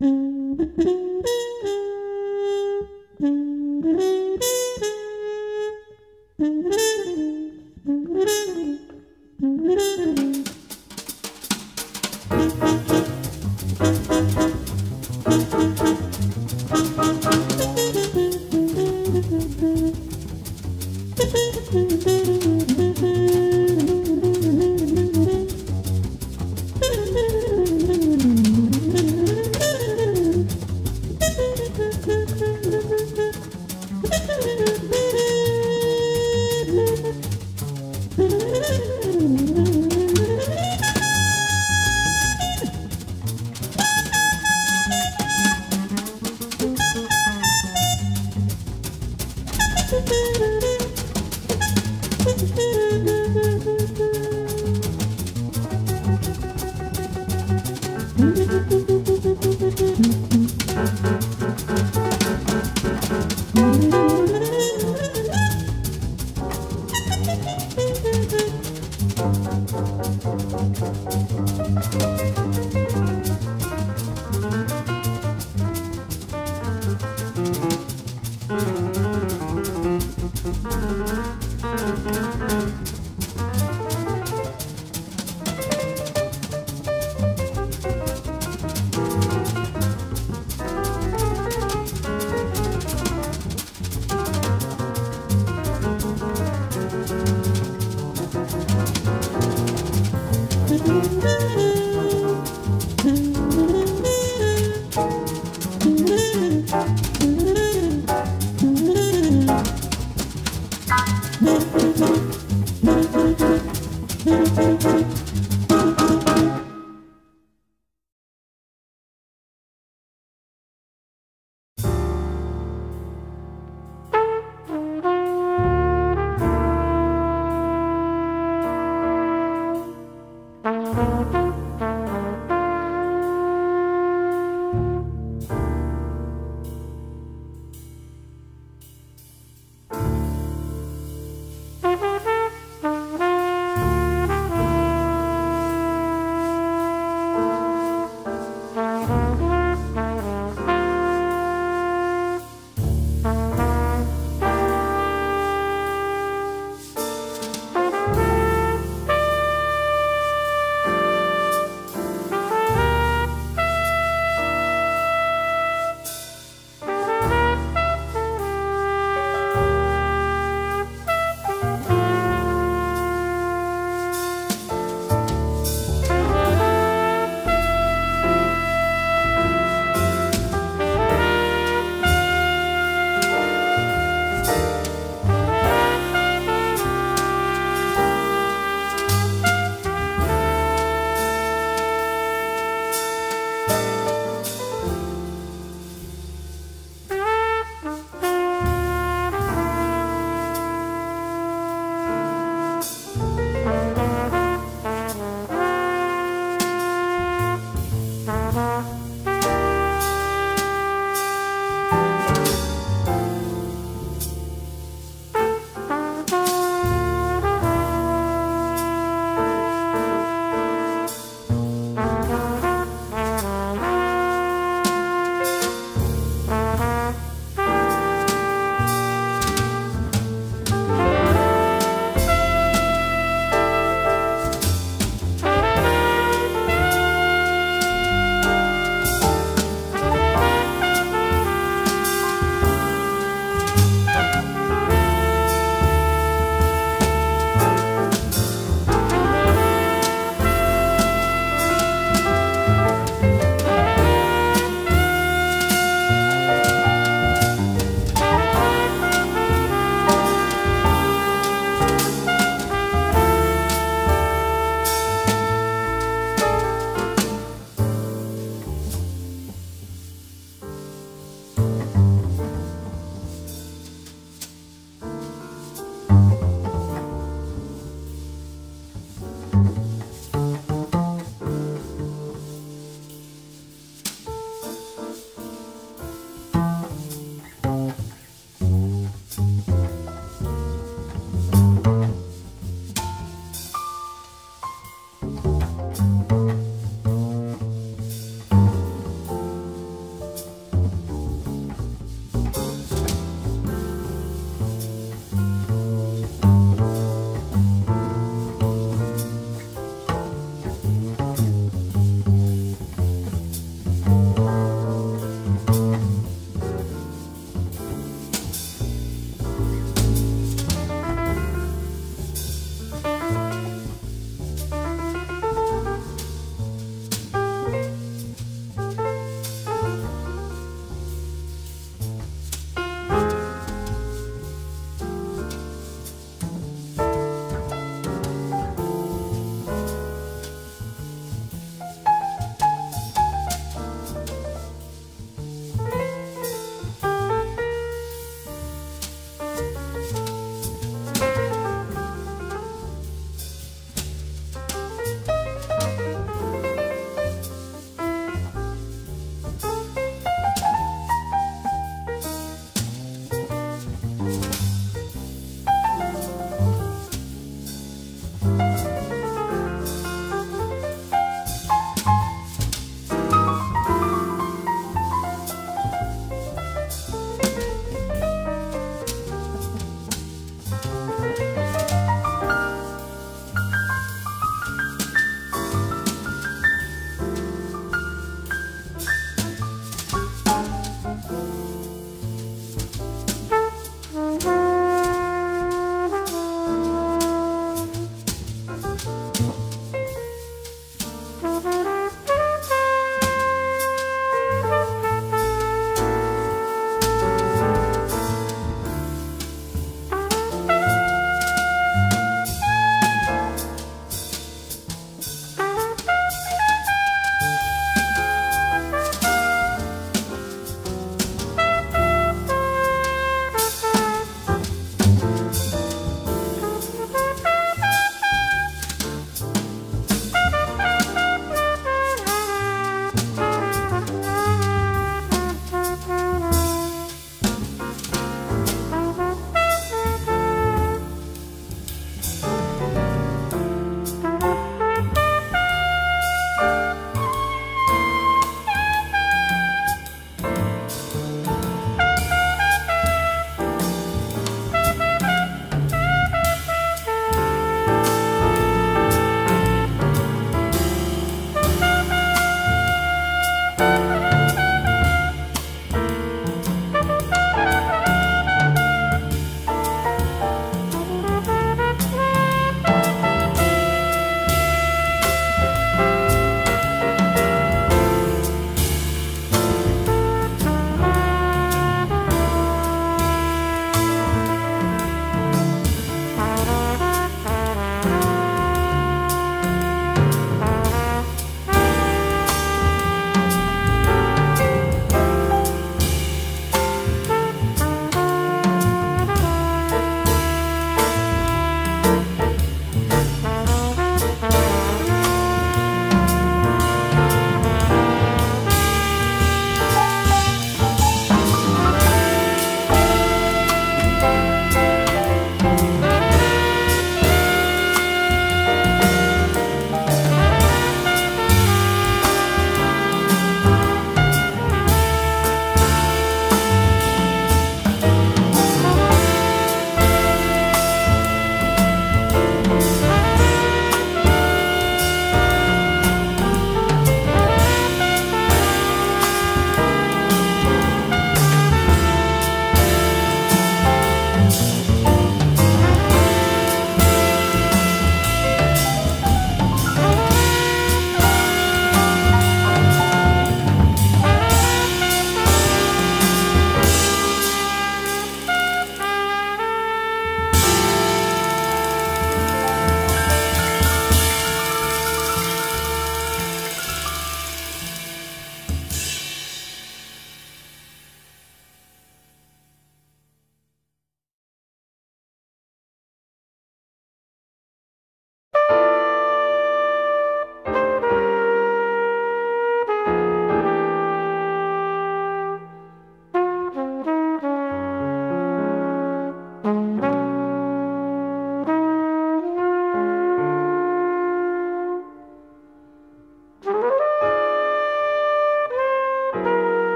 Mm-hmm.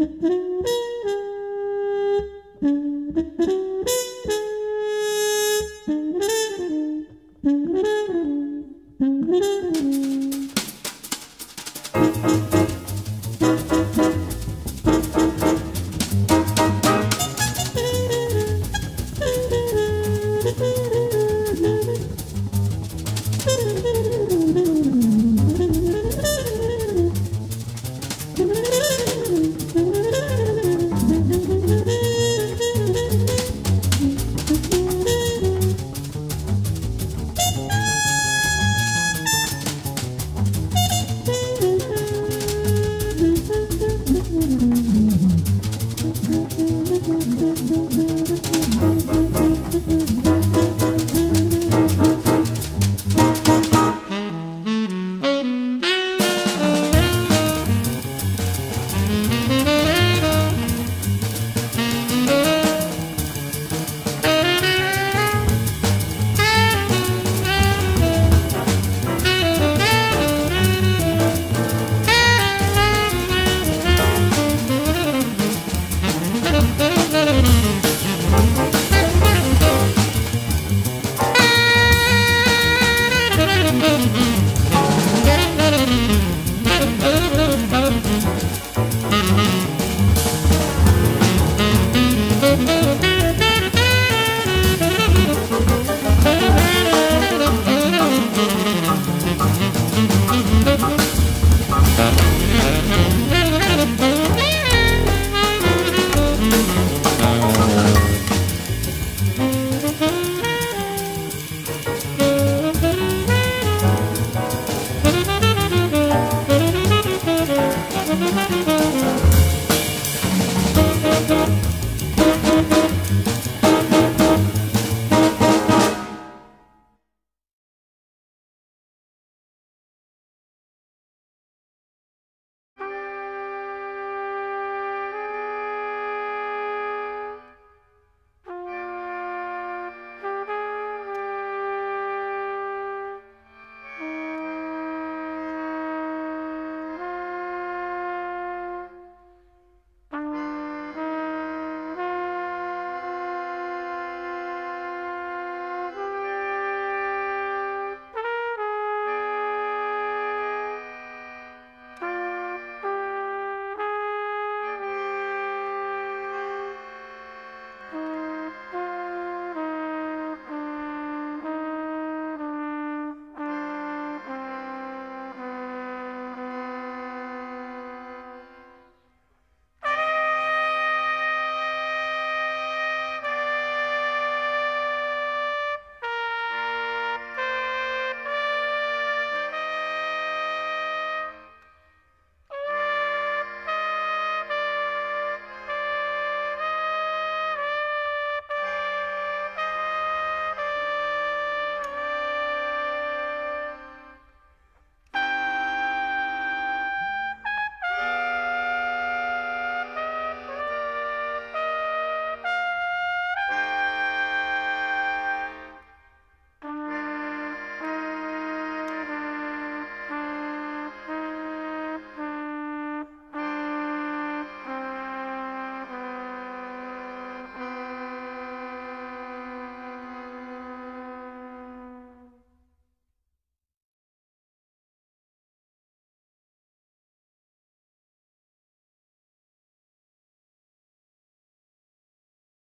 Mm-hmm.